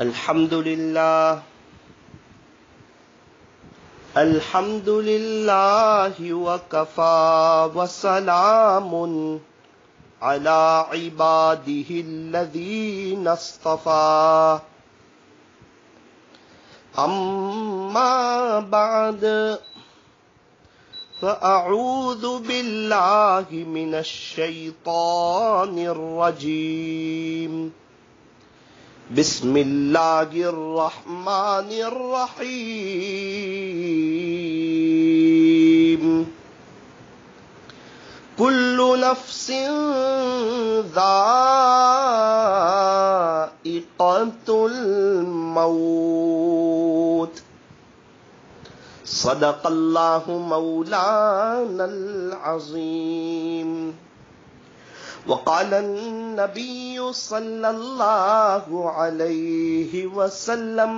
الحمد لله. الحمد لله وكفى وسلام على عباده الذين اصطفى. أما بعد فأعوذ بالله من الشيطان الرجيم. بسم الله الرحمن الرحيم. كل نفس ذائقة الموت. صدق الله مولانا العظيم. وقال النبي صلى الله عليه وسلم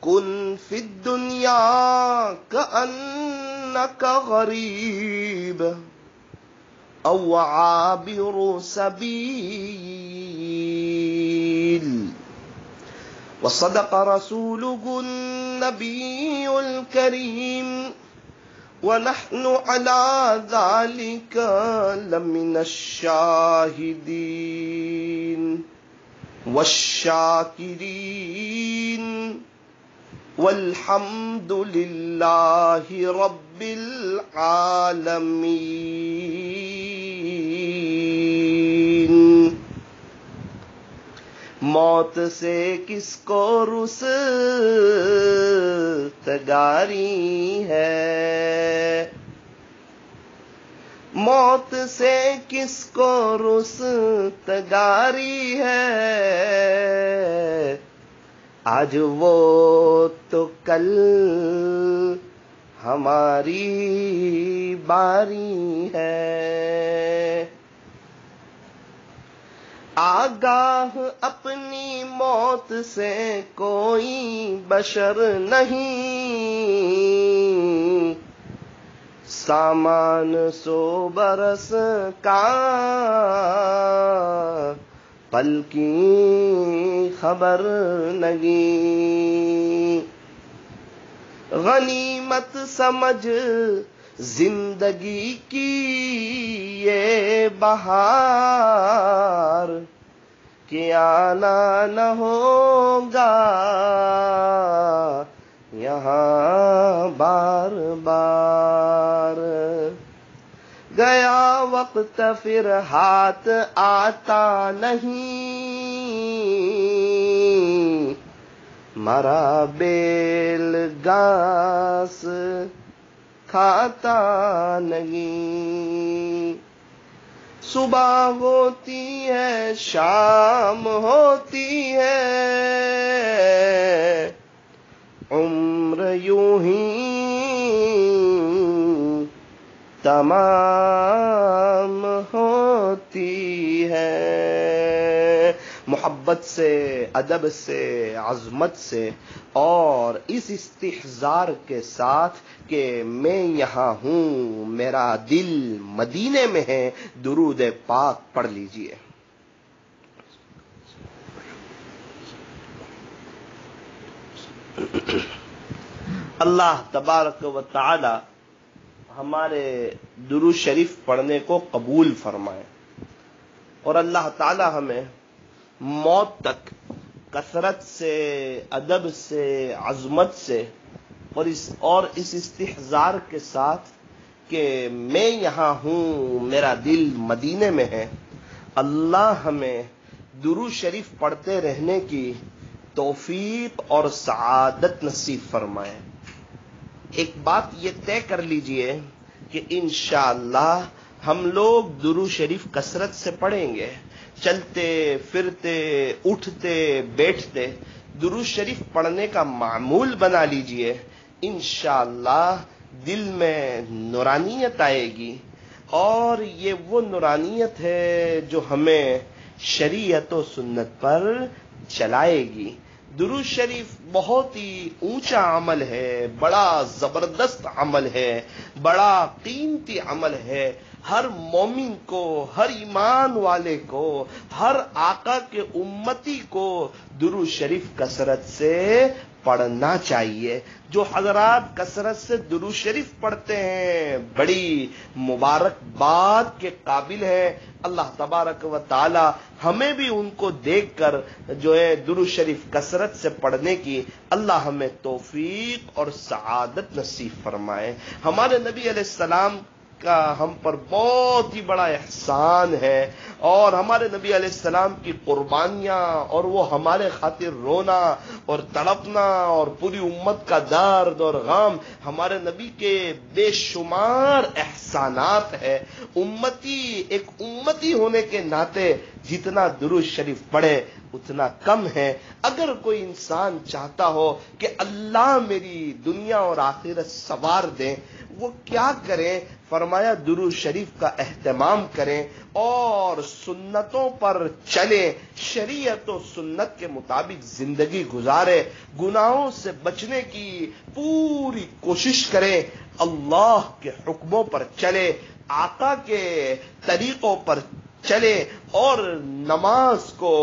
كن في الدنيا كأنك غريب أو عابر سبيل. وصدق رسوله النبي الكريم. ونحن على ذلك لمن الشاهدين والشاكرين والحمد لله رب العالمين موت سے کس کو رس تگاری ہے؟ موت سے کس کو رس تگاری ہے؟ آج وہ تو کل ہماری باری ہے۔ آگاہ اپنی موت سے کوئی بشر نہیں۔ سامان سو برس کا پل کی خبر نہیں۔ غنیمت سمجھ زندگی کی یہ بہار کہ آنا نہ ہوگا یہاں بار بار گیا وقت پھر ہاتھ آتا نہیں مرا بیل گاس کھاتا نہیں۔ صبح ہوتی ہے شام ہوتی ہے۔ عمر یوں ہی تمام ہوتی ہے۔ محبت سے، ادب سے، عظمت سے اور اس استحزار کے ساتھ کہ میں یہاں ہوں، میرا دل مدینے میں ہے، درود پاک پڑھ لیجیے۔ اللہ تبارک و تعالی ہمارے درو شریف پڑھنے کو قبول فرمائے اور اللہ تعالی ہمیں موت تک، کثرت سے، ادب سے، عظمت سے، اور اس اور اس استحزار کے ساتھ کہ میں یہاں ہوں، میرا دل مدینے میں ہے، اللہ ہمیں درو شریف پڑھتے رہنے کی توفیق اور سعادت نصیب فرمائے۔ ایک بات یہ طے کر لیجیے کہ انشاءاللہ ہم لوگ درو شریف کثرت سے پڑھیں گے۔ چلتے، پھرتے، اٹھتے، بیٹھتے درو شریف پڑھنے کا معمول بنا لیجیے، انشاءاللہ دل میں نورانیت آئے گی۔ اور یہ وہ نورانیت ہے جو ہمیں شریعت و سنت پر چلائے گی۔ درو شریف بہت ہی اونچا عمل ہے، بڑا زبردست عمل ہے، بڑا قیمتی عمل ہے۔ ہر مومن کو، ہر ایمان والے کو، ہر آقا کے امتی کو درو شریف کثرت سے پڑھنا چاہیے، جو حضرات کثرت سے درو شریف پڑھتے ہیں، بڑی مبارک بات کے قابل ہے اللہ تبارک و تعالی ہمیں بھی ان کو دیکھ کر جو ہے درو شریف کثرت سے پڑھنے کی اللہ ہمیں توفیق اور سعادت نصیب فرمائے۔ ہمارے نبی علیہ السلام کا ہم پر بہت ہی بڑا احسان ہے اور ہمارے نبی علیہ السلام کی قربانیاں اور وہ ہمارے خاطر رونا اور تڑپنا اور پوری امت کا درد اور غم ہمارے نبی کے بے شمار احسانات ہے۔ امتی، ایک امتی ہونے کے ناطے جتنا درست شریف پڑھے اتنا کم ہے۔ اگر کوئی انسان چاہتا ہو کہ اللہ میری دنیا اور آخرت سوار دیں وہ کیا کریں؟ فرمایا درو شریف کا اہتمام کریں اور سنتوں پر چلیں، شریعت و سنت کے مطابق زندگی گزارے گناہوں سے بچنے کی پوری کوشش کریں، اللہ کے حکموں پر چلے آقا کے طریقوں پر چلے اور نماز کو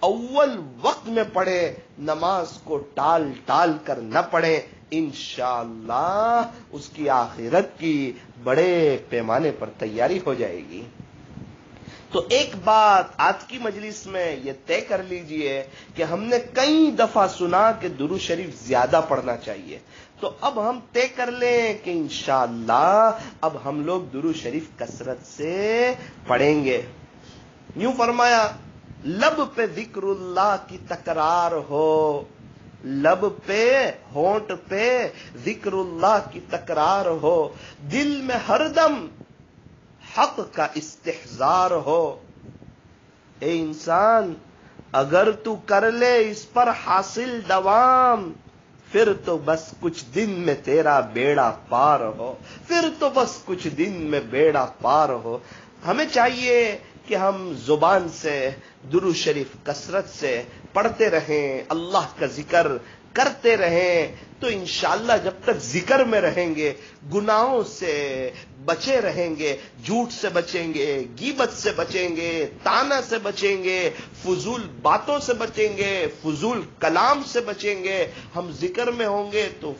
اول وقت میں پڑھے نماز کو ٹال ٹال کر نہ پڑھے انشاءاللہ اس کی آخرت کی بڑے پیمانے پر تیاری ہو جائے گی۔ تو ایک بات آج کی مجلس میں یہ طے کر لیجیے کہ ہم نے کئی دفعہ سنا کہ درو شریف زیادہ پڑھنا چاہیے۔ تو اب ہم طے کر لیں کہ انشاءاللہ اب ہم لوگ درو شریف کثرت سے پڑھیں گے۔ یوں فرمایا، لب پہ ذکر اللہ کی تکرار ہو۔ لب پہ، ہونٹ پہ ذکر اللہ کی تکرار ہو، دل میں ہر دم حق کا استحزار ہو۔ اے انسان، اگر تو کر لے اس پر حاصل دوام، پھر تو بس کچھ دن میں تیرا بیڑا پار ہو۔ پھر تو بس کچھ دن میں بیڑا پار ہو۔ ہمیں چاہیے کہ ہم زبان سے، درو شریف کثرت سے پڑھتے رہیں، اللہ کا ذکر کرتے رہیں، تو انشاءاللہ جب تک ذکر میں رہیں گے، گناہوں سے بچے رہیں گے، جھوٹ سے بچیں گے گیبت سے بچیں گے، تانا سے بچیں گے، فضول باتوں سے بچیں گے، فضول کلام سے بچیں گے، ہم ذکر میں ہوں گے تو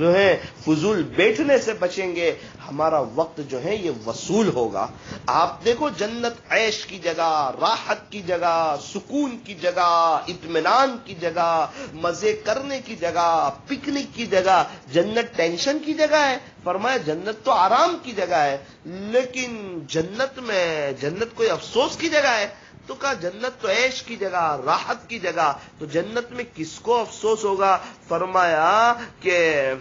جو ہے، فضول بیٹھنے سے بچیں گے۔ ہمارا وقت جو ہے، یہ وصول ہوگا۔ آپ دیکھو، جنت عیش کی جگہ، راحت کی جگہ، سکون کی جگہ، اطمینان کی جگہ، مزے کرنے کی جگہ، پکنک کی جگہ۔ جنت ٹینشن کی جگہ ہے۔ فرمایا، جنت تو آرام کی جگہ ہے، لیکن جنت میں، جنت کوئی افسوس کی جگہ ہے۔ تو کہا جنت تو عیش کی جگہ، راحت کی جگہ، تو جنت میں کس کو افسوس ہوگا؟ فرمایا کہ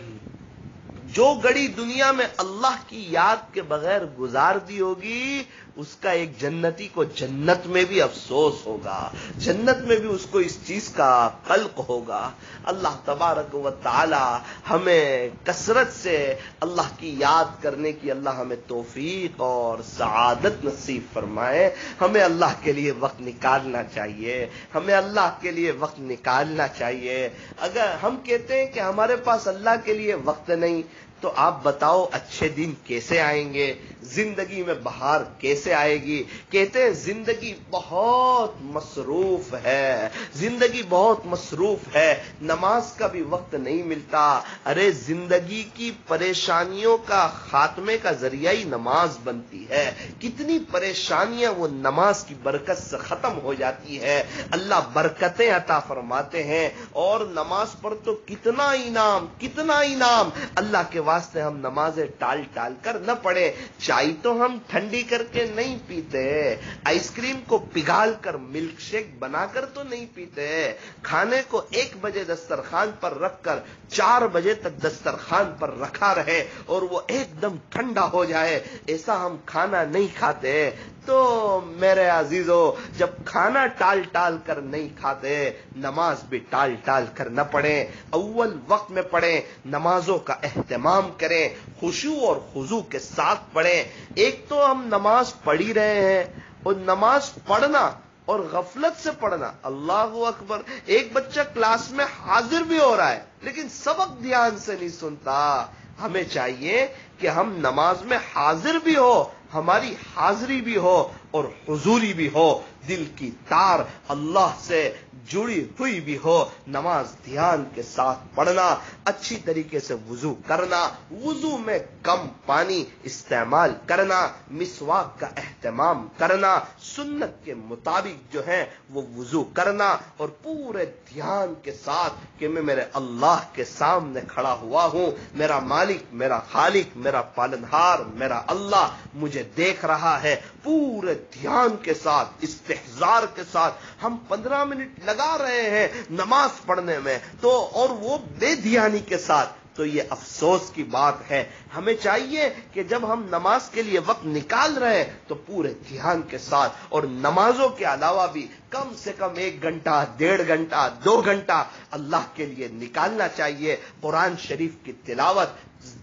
جو گڑی دنیا میں اللہ کی یاد کے بغیر گزار دی ہوگی اس کا ایک جنتی کو جنت میں بھی افسوس ہوگا، جنت میں بھی اس کو اس چیز کا قلق ہوگا۔ اللہ تبارک و تعالی ہمیں کثرت سے اللہ کی یاد کرنے کی اللہ ہمیں توفیق اور سعادت نصیب فرمائے۔ ہمیں اللہ کے لیے وقت نکالنا چاہیے۔ ہمیں اللہ کے لیے وقت نکالنا چاہیے۔ اگر ہم کہتے ہیں کہ ہمارے پاس اللہ کے لیے وقت نہیں، تو آپ بتاؤ اچھے دن کیسے آئیں گے؟ زندگی میں بہار کیسے آئے گی؟ کہتے ہیں زندگی بہت مصروف ہے۔ زندگی بہت مصروف ہے۔ نماز کا بھی وقت نہیں ملتا۔ ارے، زندگی کی پریشانیوں کا خاتمے کا ذریعہ ہی نماز بنتی ہے۔ کتنی پریشانیاں وہ نماز کی برکت سے ختم ہو جاتی ہے۔ اللہ برکتیں عطا فرماتے ہیں۔ اور نماز پر تو کتنا انعام کتنا انعام۔ اللہ کے واسطے ہم نمازیں ٹال ٹال کر نہ پڑے چائے تو ہم ٹھنڈی کر کے نہیں پیتے۔ آئس کریم کو پگھال کر ملک شیک بنا کر تو نہیں پیتے۔ کھانے کو ایک بجے دسترخوان پر رکھ کر چار بجے تک دسترخوان پر رکھا رہے اور وہ ایک دم ٹھنڈا ہو جائے۔ ایسا ہم کھانا نہیں کھاتے۔ تو میرے عزیزو، جب کھانا ٹال ٹال کر نہیں کھاتے، نماز بھی ٹال ٹال کر نہ پڑھیں۔ اول وقت میں پڑھیں، نمازوں کا اہتمام کریں خوشو اور خزو کے ساتھ پڑھیں۔ ایک تو ہم نماز پڑھی رہے ہیں اور نماز پڑھنا اور غفلت سے پڑھنا، اللہ اکبر، ایک بچہ کلاس میں حاضر بھی ہو رہا ہے، لیکن سبق دھیان سے نہیں سنتا۔ ہمیں چاہیے کہ ہم نماز میں حاضر بھی ہو ہماری حاضری بھی ہو اور حضوری بھی ہو، دل کی تار اللہ سے جڑی ہوئی بھی ہو، نماز دھیان کے ساتھ پڑھنا، اچھی طریقے سے وضو کرنا، وضو میں کم پانی استعمال کرنا، مسواک کا اہتمام کرنا، سنت کے مطابق جو ہے وہ وضو کرنا اور پورے دھیان کے ساتھ کہ میں میرے اللہ کے سامنے کھڑا ہوا ہوں، میرا مالک، میرا خالق، میرا پالنہار، میرا اللہ، مجھے دیکھ رہا ہے پورے دھیان کے ساتھ استحزار کے ساتھ۔ ہم پندرہ منٹ لگا رہے ہیں نماز پڑھنے میں، تو اور وہ بے دھیانی کے ساتھ۔ تو یہ افسوس کی بات ہے۔ ہمیں چاہیے کہ جب ہم نماز کے لیے وقت نکال رہے تو پورے دھیان کے ساتھ۔ اور نمازوں کے علاوہ بھی کم سے کم ایک گھنٹہ، ڈیڑھ گھنٹہ، دو گھنٹہ اللہ کے لیے نکالنا چاہیے۔ قرآن شریف کی تلاوت،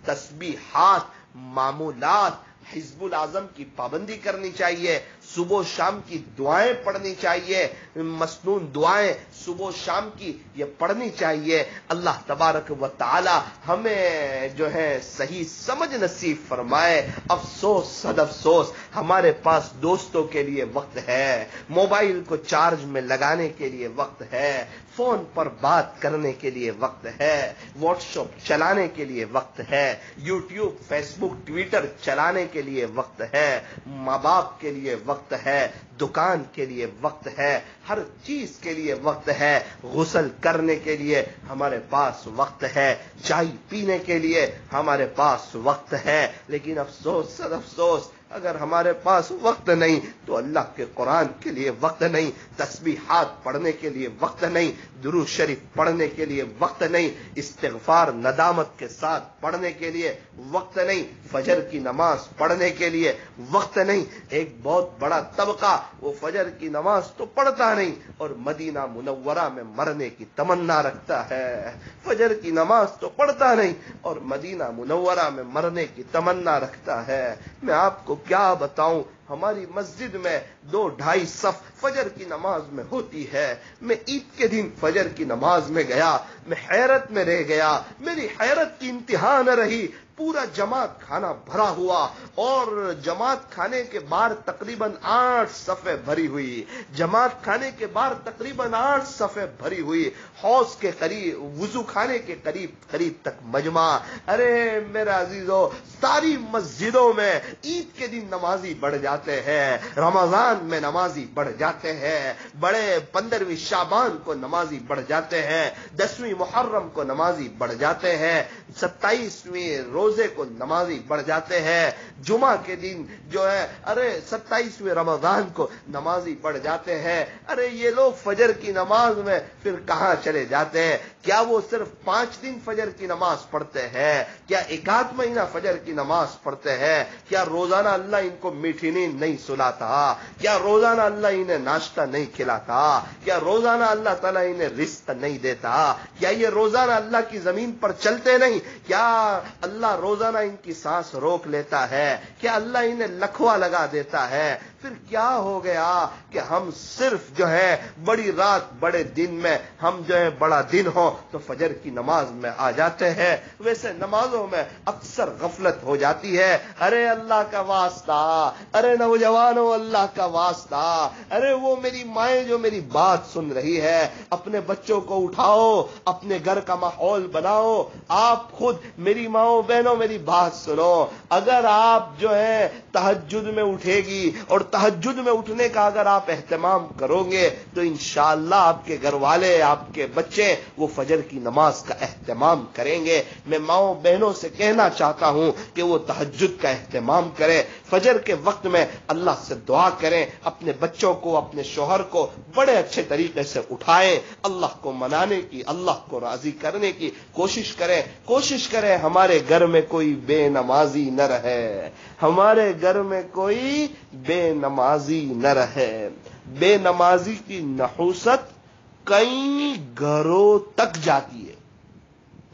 تسبیحات، معمولات حزب العظم کی پابندی کرنی چاہیے، صبح شام کی دعائیں پڑھنی چاہیے، مصنون دعائیں صبح شام کی یہ پڑھنی چاہیے۔ اللہ تبارک و تعالی ہمیں جو ہے صحیح سمجھ نصیب فرمائے۔ افسوس، صد افسوس، ہمارے پاس دوستوں کے لیے وقت ہے، موبائل کو چارج میں لگانے کے لیے وقت ہے۔ فون پر بات کرنے کے لیے وقت ہے، واٹس ایپ چلانے کے لیے وقت ہے، یوٹیوب فیس بک ٹویٹر چلانے کے لیے وقت ہے، ماں باپ کے لیے وقت ہے، دکان کے لیے وقت ہے، ہر چیز کے لیے وقت ہے، غسل کرنے کے لیے ہمارے پاس وقت ہے، چائے پینے کے لیے ہمارے پاس وقت ہے، لیکن افسوس سر افسوس اگر ہمارے پاس وقت نہیں تو اللہ کے قرآن کے لیے وقت نہیں، تسبیحات پڑھنے کے لیے وقت نہیں درو شریف پڑھنے کے لیے وقت نہیں، استغفار ندامت کے ساتھ پڑھنے کے لیے وقت نہیں، فجر کی نماز پڑھنے کے لیے وقت نہیں۔ ایک بہت بڑا طبقہ وہ فجر کی نماز تو پڑھتا نہیں اور مدینہ منورہ میں مرنے کی تمنا رکھتا ہے۔ فجر کی نماز تو پڑھتا نہیں اور مدینہ منورہ میں مرنے کی تمنا رکھتا ہے۔ میں آپ کو کیا بتاؤں؟ ہماری مسجد میں دو ڈھائی صف فجر کی نماز میں ہوتی ہے۔ میں عید کے دن فجر کی نماز میں گیا، میں حیرت میں رہ گیا، میری حیرت کی انتہا نہ رہی۔ پورا جماعت کھانا بھرا ہوا اور جماعت کھانے کے بعد تقریباً آٹھ صفے بھری ہوئی۔ جماعت کھانے کے بعد تقریباً آٹھ صفے بھری ہوئی۔ حوض کے قریب، وضو کھانے کے قریب قریب تک مجمع۔ ارے میرا عزیزو ساری مسجدوں میں عید کے دن نمازی بڑھ جاتے ہیں، رمضان میں نمازی بڑھ جاتے ہیں، بڑے پندرہویں شابان کو نمازی بڑھ جاتے ہیں، دسویں محرم کو نمازی بڑھ جاتے ہیں، ستائیسویں روزے کو نمازی بڑھ جاتے ہیں، جمعہ کے دن جو ہے، ارے ستائیسویں رمضان کو نمازی بڑھ جاتے ہیں، ارے یہ لوگ فجر کی نماز میں پھر کہاں چلے جاتے ہیں؟ کیا وہ صرف پانچ دن فجر کی نماز پڑھتے ہیں؟ کیا ایک آدھ مہینہ فجر کی نماز پڑھتے ہیں؟ کیا روزانہ اللہ ان کو میٹھی نیند نہیں سلاتا؟ کیا روزانہ اللہ انہیں ناشتہ نہیں کھلاتا؟ کیا روزانہ اللہ تعالیٰ انہیں رزق نہیں دیتا؟ کیا یہ روزانہ اللہ کی زمین پر چلتے نہیں؟ کیا اللہ روزانہ ان کی سانس روک لیتا ہے؟ کیا اللہ انہیں لکھوا لگا دیتا ہے؟ پھر کیا ہو گیا کہ ہم صرف جو ہے بڑی رات بڑے دن میں ہم جو ہے بڑا دن ہو تو فجر کی نماز میں آ جاتے ہیں۔ ویسے نمازوں میں اکثر غفلت ہو جاتی ہے۔ ارے اللہ کا واسطہ، ارے نوجوانوں، اللہ کا واسطہ۔ ارے وہ میری مائیں جو میری بات سن رہی ہے، اپنے بچوں کو اٹھاؤ، اپنے گھر کا ماحول بناؤ۔ آپ خود میری ماؤں بہنوں میری بات سنو۔ اگر آپ جو ہے تحجد میں اٹھے گی اور تحجد میں اٹھنے کا اگر آپ اہتمام کرو گے تو انشاءاللہ آپ کے گھر والے، آپ کے بچے وہ فجر کی نماز کا اہتمام کریں گے۔ میں ماؤں بہنوں سے کہنا چاہتا ہوں کہ وہ تحجد کا اہتمام کرے فجر کے وقت میں اللہ سے دعا کریں، اپنے بچوں کو، اپنے شوہر کو بڑے اچھے طریقے سے اٹھائیں۔ اللہ کو منانے کی، اللہ کو راضی کرنے کی کوشش کریں۔ کوشش کریں ہمارے گھر میں کوئی بے نمازی نہ رہے۔ ہمارے گھر میں کوئی بے نمازی نہ رہے۔ بے نمازی کی نحوست کئی گھروں تک جاتی ہے۔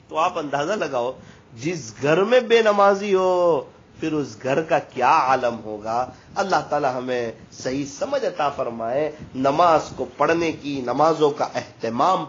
تو آپ اندازہ لگاؤ، جس گھر میں بے نمازی ہو پھر اس گھر کا کیا عالم ہوگا؟ اللہ تعالی ہمیں صحیح سمجھ عطا فرمائے، نماز کو پڑھنے کی، نمازوں کا اہتمام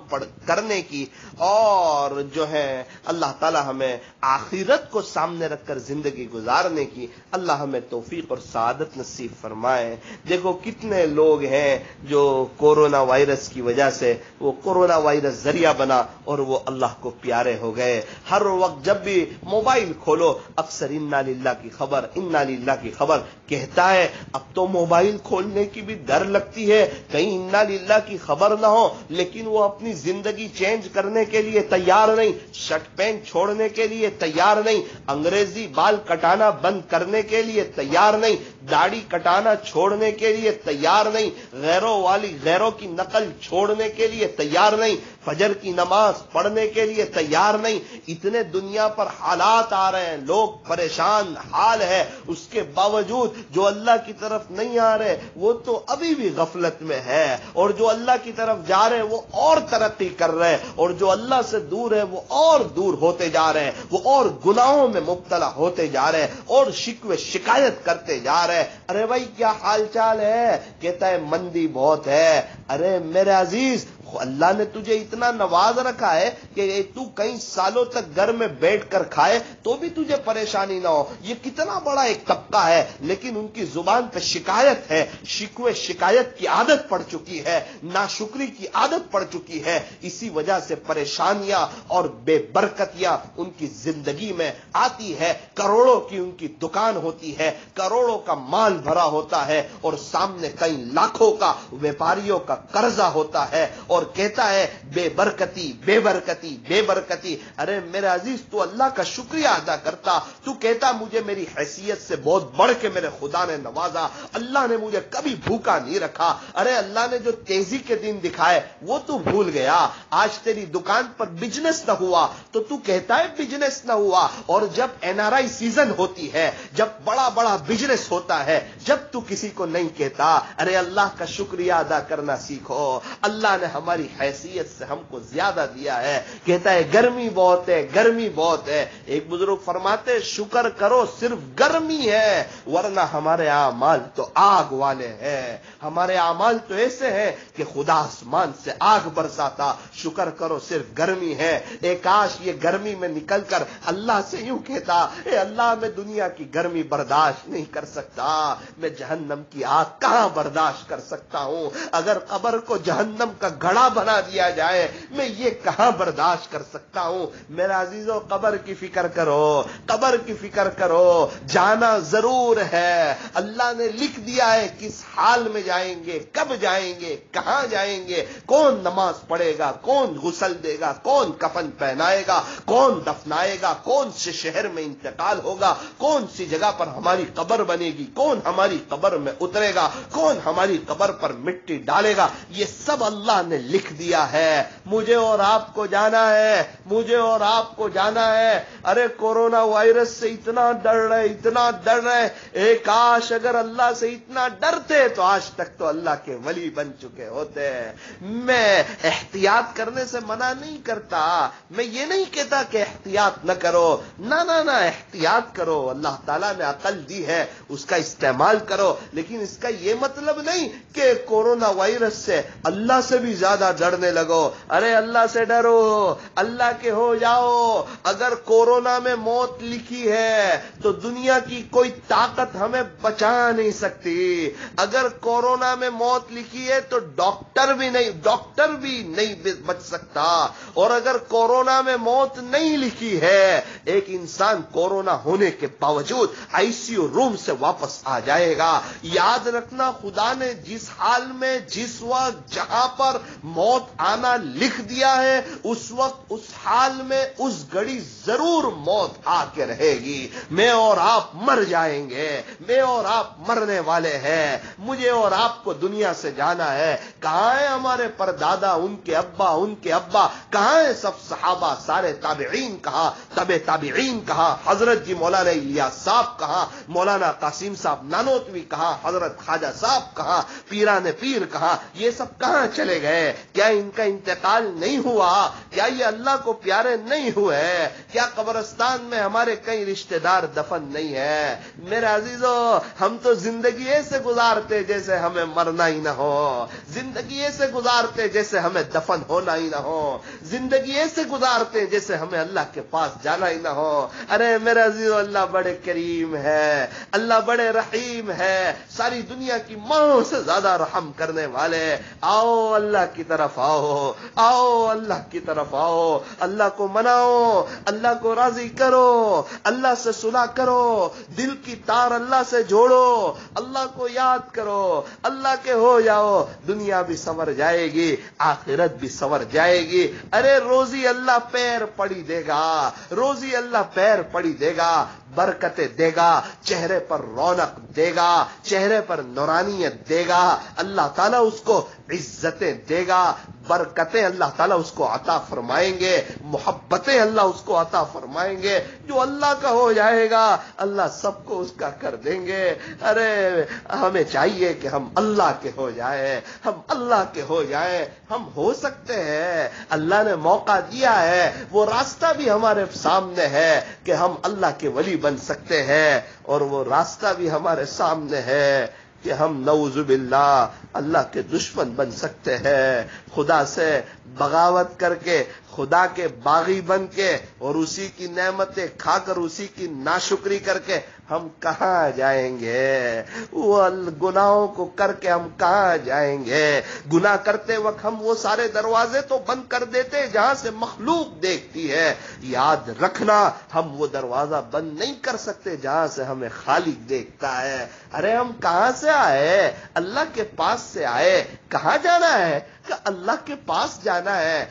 کرنے کی، اور جو ہے اللہ تعالی ہمیں آخرت کو سامنے رکھ کر زندگی گزارنے کی، اللہ ہمیں توفیق اور سعادت نصیب فرمائے۔ دیکھو کتنے لوگ ہیں جو کورونا وائرس کی وجہ سے وہ کورونا وائرس ذریعہ بنا اور وہ اللہ کو پیارے ہو گئے۔ ہر وقت جب بھی موبائل کھولو، اکثر انا للہ کی خبر، انا للہ کی خبر کہتا ہے۔ اب تو موبائل کھولنے کی بھی ڈر لگتی ہے۔ کہیں انا للہ کی خبر نہ ہو، لیکن وہ اپنی زندگی چینج کرنے کے لیے تیار نہیں، شرٹ پینٹ چھوڑنے کے لیے تیار نہیں، انگریزی بال کٹانا بند کرنے کے لیے تیار نہیں، داڑھی کٹانا چھوڑنے کے لیے تیار نہیں، غیروں والی غیروں کی نقل چھوڑنے کے لیے تیار نہیں، فجر کی نماز پڑھنے کے لیے تیار نہیں۔ اتنے دنیا پر حالات آ رہے ہیں، لوگ پریشان حال ہے، اس کے باوجود جو اللہ کی طرف نہیں آ رہے، وہ تو ابھی بھی غفلت میں ہے۔ اور جو اللہ کی طرف جا رہے ہیں، وہ اور ترقی کر رہے ہیں۔ اور جو اللہ سے دور ہے، وہ اور دور ہوتے جا رہے ہیں۔ وہ اور گناہوں میں مبتلا ہوتے جا رہے ہیں۔ اور شکوے شکایت کرتے جا رہے ہیں۔ ارے بھائی، کیا حال چال ہے؟ کہتا ہے، مندی بہت ہے۔ ارے میرے عزیز اللہ نے تجھے اتنا نواز رکھا ہے کہ تو کئی سالوں تک گھر میں بیٹھ کر کھائے تو بھی تجھے پریشانی نہ ہو۔ یہ کتنا بڑا ایک طبقہ ہے، لیکن ان کی زبان پہ شکایت ہے۔ شکوے شکایت کی عادت پڑ چکی ہے، ناشکری کی عادت پڑ چکی ہے۔ اسی وجہ سے پریشانیاں اور بے برکتیاں ان کی زندگی میں آتی ہے۔ کروڑوں کی ان کی دکان ہوتی ہے، کروڑوں کا مال بھرا ہوتا ہے اور سامنے کئی لاکھوں کا، ویپاریوں کا قرضہ ہوتا ہے اور اور کہتا ہے، بے برکتی بے برکتی بے برکتی. ارے میرے عزیز، تو اللہ کا شکریہ ادا کرتا۔ تو کہتا، مجھے میری حیثیت سے بہت بڑھ کے میرے خدا نے نوازا۔ اللہ نے مجھے کبھی بھوکا نہیں رکھا۔ ارے اللہ نے جو تیزی کے دن دکھائے، وہ تو بھول گیا۔ آج تیری دکان پر بزنس نہ ہوا۔ تو تو کہتا ہے بزنس نہ ہوا۔ اور جب این آر آئی سیزن ہوتی ہے، جب بڑا بڑا بزنس ہوتا ہے، جب تو کسی کو نہیں کہتا۔ ارے اللہ کا شکریہ ادا کرنا سیکھو۔ اللہ نے ہمارے ہماری حیثیت سے ہم کو زیادہ دیا ہے۔ کہتا ہے، گرمی بہت ہے، گرمی بہت ہے۔ ایک بزرگ فرماتے شکر کرو، صرف گرمی ہے، ورنہ ہمارے اعمال تو آگ والے ہیں۔ ہمارے اعمال تو ایسے ہیں کہ خدا آسمان سے آگ برساتا۔ شکر کرو، صرف گرمی ہے۔ ایک کاش یہ گرمی میں نکل کر اللہ سے یوں کہتا، اے اللہ، میں دنیا کی گرمی برداشت نہیں کر سکتا۔ میں جہنم کی آگ کہاں برداشت کر سکتا ہوں؟ اگر قبر کو جہنم کا گھڑا بنا دیا جائے، میں یہ کہاں برداشت کر سکتا ہوں؟ میرا عزیزوں قبر کی فکر کرو، قبر کی فکر کرو، جانا ضرور ہے۔ اللہ نے لکھ دیا ہے کس حال میں جائیں گے، کب جائیں گے، کہاں جائیں گے، کون نماز پڑھے گا، کون غسل دے گا، کون کفن پہنائے گا، کون دفنائے گا، کون سے شہر میں انتقال ہوگا، کون سی جگہ پر ہماری قبر بنے گی، کون ہماری قبر میں اترے گا، کون ہماری قبر پر مٹی ڈالے گا۔ یہ سب اللہ نے لکھ دیا ہے۔ مجھے اور آپ کو جانا ہے۔ مجھے اور آپ کو جانا ہے۔ ارے، کورونا وائرس سے اتنا ڈر رہے، اتنا ڈر رہے۔ ایک کاش اگر اللہ سے اتنا ڈرتے تو آج تک تو اللہ کے ولی بن چکے ہوتے۔ ہیں میں احتیاط کرنے سے منع نہیں کرتا۔ میں یہ نہیں کہتا کہ احتیاط نہ کرو۔ نہ نہ نہ، احتیاط کرو۔ اللہ تعالیٰ نے عقل دی ہے، اس کا استعمال کرو۔ لیکن اس کا یہ مطلب نہیں کہ کورونا وائرس سے اللہ سے بھی زیادہ زیادہ ڈرنے لگو۔ ارے اللہ سے ڈرو، اللہ کے ہو جاؤ۔ اگر کورونا میں موت لکھی ہے تو دنیا کی کوئی طاقت ہمیں بچا نہیں سکتی۔ اگر کورونا میں موت لکھی ہے تو ڈاکٹر بھی نہیں، ڈاکٹر بھی نہیں بچ سکتا۔ اور اگر کورونا میں موت نہیں لکھی ہے، ایک انسان کورونا ہونے کے باوجود آئی سی یو روم سے واپس آ جائے گا۔ یاد رکھنا، خدا نے جس حال میں، جس وقت، جہاں پر موت آنا لکھ دیا ہے، اس وقت، اس حال میں اس گڑی ضرور موت آ کے رہے گی۔ میں اور آپ مر جائیں گے۔ میں اور آپ مرنے والے ہیں۔ مجھے اور آپ کو دنیا سے جانا ہے۔ کہاں ہے ہمارے پر دادا ان کے ابا، ان کے ابا۔ کہاں ہے سب صحابہ؟ سارے تابعین کہا تب تابعین کہا حضرت جی مولانا لیا صاحب کہا مولانا قاسم صاحب نانوتوی کہا حضرت خواجہ صاحب کہا پیران پیر کہا یہ سب کہاں چلے گئے؟ کیا ان کا انتقال نہیں ہوا؟ کیا یہ اللہ کو پیارے نہیں ہوئے؟ کیا قبرستان میں ہمارے کئی رشتہ دار دفن نہیں ہے میرے عزیزو، ہم تو زندگی ایسے گزارتے جیسے ہمیں مرنا ہی نہ ہو۔ زندگی ایسے گزارتے جیسے ہمیں دفن ہونا ہی نہ ہو۔ زندگی ایسے گزارتے جیسے ہمیں اللہ کے پاس جانا ہی نہ ہو۔ ارے میرے عزیز اللہ بڑے کریم ہے۔ اللہ بڑے رحیم ہے۔ ساری دنیا کی ماں سے زیادہ رحم کرنے والے۔ آؤ اللہ کی طرف آؤ آؤ، اللہ کی طرف آؤ، اللہ کو مناؤ، اللہ کو راضی کرو، اللہ سے سلا کرو، دل کی تار اللہ سے جوڑو، اللہ کو یاد کرو، اللہ کے ہو جاؤ، دنیا بھی سور جائے گی، آخرت بھی سور جائے گی۔ ارے روزی اللہ پیر پڑی دے گا، روزی اللہ پیر پڑی دے گا، برکتیں دے گا، چہرے پر رونق دے گا، چہرے پر نورانیت دے گا۔ اللہ تعالیٰ اس کو عزتیں دے گا، برکتیں اللہ تعالیٰ اس کو عطا فرمائیں گے، محبتیں اللہ اس کو عطا فرمائیں گے۔ جو اللہ کا ہو جائے گا، اللہ سب کو اس کا کر دیں گے۔ ارے، ہمیں چاہیے کہ ہم اللہ کے ہو جائیں، ہم اللہ کے ہو جائیں۔ ہم ہو سکتے ہیں، اللہ نے موقع دیا ہے۔ وہ راستہ بھی ہمارے سامنے ہے کہ ہم اللہ کے ولی بن سکتے ہیں اور وہ راستہ بھی ہمارے سامنے ہے۔ کہ ہم نعوذ باللہ اللہ کے دشمن بن سکتے ہیں۔ خدا سے بغاوت کر کے خدا کے باغی بن کے اور اسی کی نعمتیں کھا کر اسی کی ناشکری کر کے ہم کہاں جائیں گے؟ وہ گناہوں کو کر کے ہم کہاں جائیں گے؟ گناہ کرتے وقت ہم وہ سارے دروازے تو بند کر دیتے جہاں سے مخلوق دیکھتی ہے۔ یاد رکھنا، ہم وہ دروازہ بند نہیں کر سکتے جہاں سے ہمیں خالق دیکھتا ہے۔ ارے، ہم کہاں سے آئے؟ اللہ کے پاس سے آئے۔ کہاں جانا ہے؟ کہ اللہ کے پاس جانا ہے۔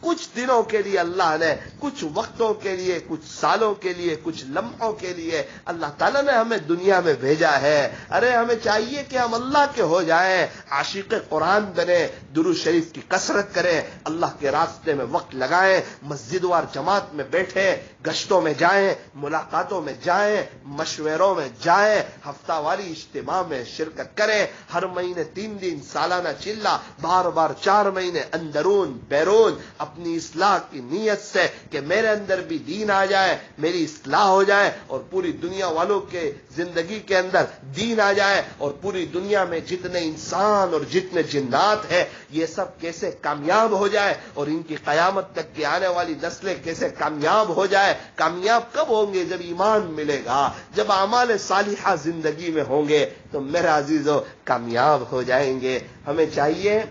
کچھ دنوں کے لیے اللہ نے، کچھ وقتوں کے لیے، کچھ سالوں کے لیے، کچھ لمحوں کے لیے اللہ تعالیٰ نے ہمیں دنیا میں بھیجا ہے۔ ارے، ہمیں چاہیے کہ ہم اللہ کے ہو جائیں، عاشق قرآن بنے، درو شریف کی کثرت کریں، اللہ کے راستے میں وقت لگائیں، مسجد وار جماعت میں بیٹھے گشتوں میں جائیں، ملاقاتوں میں جائیں، مشوروں میں جائیں، ہفتہ واری اجتماع میں شرکت کریں، ہر مہینے تین دن سالانہ چلا بار بار چار مہینے اندرون بیرون اپنی اصلاح کی نیت سے کہ میرے اندر بھی دین آ جائے، میری اصلاح ہو جائے اور پوری دنیا والوں کے زندگی کے اندر دین آ جائے اور پوری دنیا میں جتنے انسان اور جتنے جنات ہیں، یہ سب کیسے کامیاب ہو جائے اور ان کی قیامت تک کی آنے والی نسلیں کیسے کامیاب ہو جائے، کامیاب کب ہوں گے؟ جب ایمان ملے گا، جب اعمال صالحہ زندگی میں ہوں گے، تو میرا عزیزو کامیاب ہو جائیں گے۔ ہمیں چاہیے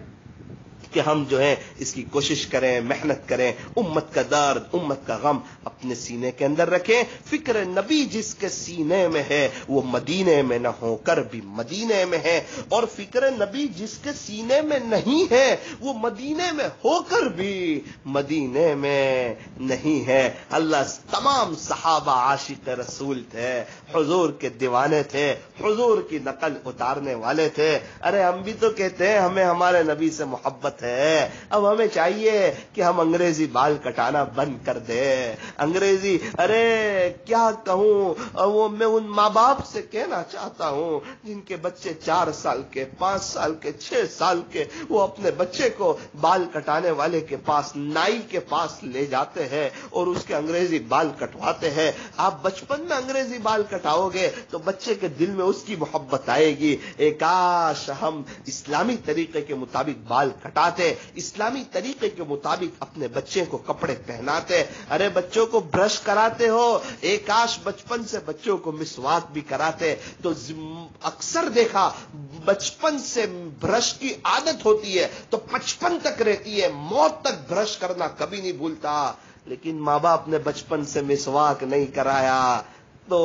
کہ ہم جو ہے اس کی کوشش کریں، محنت کریں، امت کا درد، امت کا غم اپنے سینے کے اندر رکھیں۔ فکر نبی جس کے سینے میں ہے، وہ مدینے میں نہ ہو کر بھی مدینے میں ہے۔ اور فکر نبی جس کے سینے میں نہیں ہے، وہ مدینے میں ہو کر بھی مدینے میں نہیں ہے۔ اللہ تمام صحابہ عاشق رسول تھے، حضور کے دیوانے تھے، حضور کی نقل اتارنے والے تھے۔ ارے ہم بھی تو کہتے ہیں، ہمیں ہمارے نبی سے محبت ہے۔ اب ہمیں چاہیے کہ ہم انگریزی بال کٹانا بند کر دے انگریزی، ارے، کیا کہوں؟ وہ میں ان ماں باپ سے کہنا چاہتا ہوں، جن کے بچے چار سال کے، پانچ سال کے، چھ سال کے، وہ اپنے بچے کو بال کٹانے والے کے پاس، نائی کے پاس لے جاتے ہیں اور اس کے انگریزی بال کٹواتے ہیں۔ آپ بچپن میں انگریزی بال کٹاؤ گے تو بچے کے دل میں اس کی محبت آئے گی۔ ایک ہم اسلامی طریقے کے مطابق بال کٹا کٹاتے اسلامی طریقے کے مطابق اپنے بچے کو کپڑے پہناتے، ارے بچوں کو برش کراتے ہو، ایک آش بچپن سے بچوں کو مسواک بھی کراتے، تو اکثر دیکھا بچپن سے برش کی عادت ہوتی ہے، تو پچپن تک رہتی ہے، موت تک برش کرنا کبھی نہیں بھولتا، لیکن ماں باپ نے بچپن سے مسواک نہیں کرایا، تو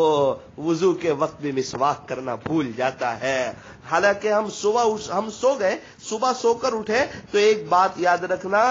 وضو کے وقت بھی مسواک کرنا بھول جاتا ہے۔ حالانکہ ہم صبح ہم سو گئے صبح سو کر اٹھے تو ایک بات یاد رکھنا،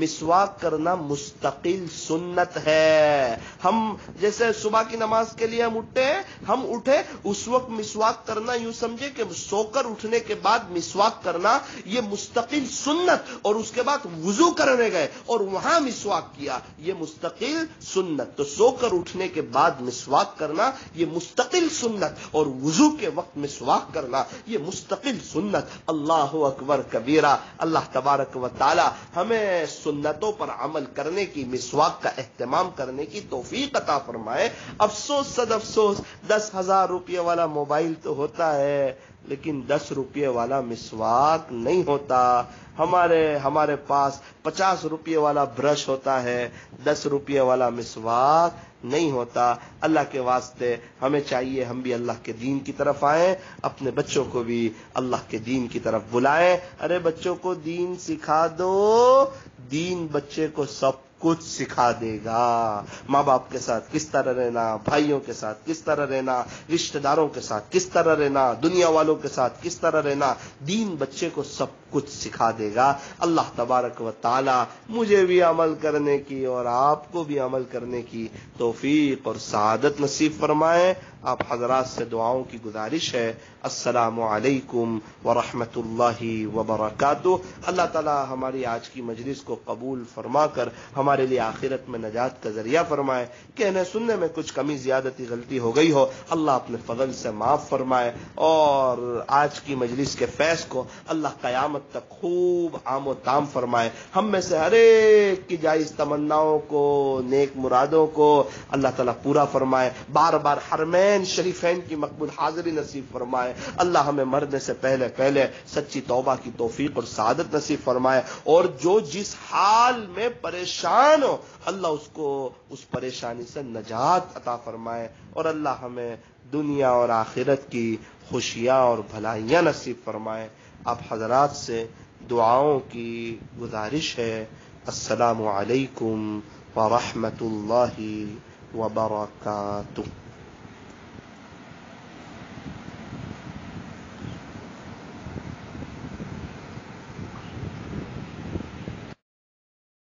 مسواک کرنا مستقل سنت ہے۔ ہم جیسے صبح کی نماز کے لیے ہم اٹھتے ہیں ہم اٹھے، اس وقت مسواک کرنا یوں سمجھے کہ سو کر اٹھنے کے بعد مسواک کرنا یہ مستقل سنت، اور اس کے بعد وضو کرنے گئے اور وہاں مسواک کیا، یہ مستقل سنت۔ تو سو کر اٹھنے کے بعد مسواک کرنا یہ مستقل سنت، اور وضو کے وقت مسواک کرنا یہ مستقل سنت۔ اللہ اکبر۔ کبیرہ، اللہ تبارک و تعالی ہمیں سنتوں پر عمل کرنے کی، مسواک کا اہتمام کرنے کی توفیق عطا فرمائے۔ افسوس، صد افسوس، دس ہزار روپے والا موبائل تو ہوتا ہے۔ لیکن دس روپے والا مسواک نہیں ہوتا۔ ہمارے ہمارے پاس پچاس روپے والا برش ہوتا ہے، دس روپے والا مسواک نہیں ہوتا۔ اللہ کے واسطے ہمیں چاہیے ہم بھی اللہ کے دین کی طرف آئیں، اپنے بچوں کو بھی اللہ کے دین کی طرف بلائیں۔ ارے بچوں کو دین سکھا دو، دین بچے کو سب کچھ سکھا دے گا۔ ماں باپ کے ساتھ کس طرح رہنا، بھائیوں کے ساتھ کس طرح رہنا، رشتہ داروں کے ساتھ کس طرح رہنا، دنیا والوں کے ساتھ کس طرح رہنا، دین بچے کو سب کچھ سکھا دے گا۔ اللہ تبارک و تعالی مجھے بھی عمل کرنے کی اور آپ کو بھی عمل کرنے کی توفیق اور سعادت نصیب فرمائے۔ آپ حضرات سے دعاؤں کی گزارش ہے۔ السلام علیکم ورحمۃ اللہ وبرکاتہ۔ اللہ تعالی ہماری آج کی مجلس کو قبول فرما کر ہم ہمارے لیے آخرت میں نجات کا ذریعہ فرمائے کہنے سننے میں کچھ کمی، زیادتی، غلطی ہو گئی ہو، اللہ اپنے فضل سے معاف فرمائے اور آج کی مجلس کے فیض کو اللہ قیامت تک خوب عام و تام فرمائے۔ ہم میں سے ہر ایک کی جائز تمناؤں کو، نیک مرادوں کو اللہ تعالیٰ پورا فرمائے۔ بار بار حرمین شریفین کی مقبول حاضری نصیب فرمائے۔ اللہ ہمیں مرنے سے پہلے پہلے سچی توبہ کی توفیق اور سعادت نصیب فرمائے۔ اور جو جس حال میں پریشان پریشان ہو، اللہ اس کو اس پریشانی سے نجات عطا فرمائے اور اللہ ہمیں دنیا اور آخرت کی خوشیاں اور بھلائیاں نصیب فرمائے۔ آپ حضرات سے دعاؤں کی گزارش ہے۔ السلام علیکم ورحمۃ اللہ وبرکاتہ۔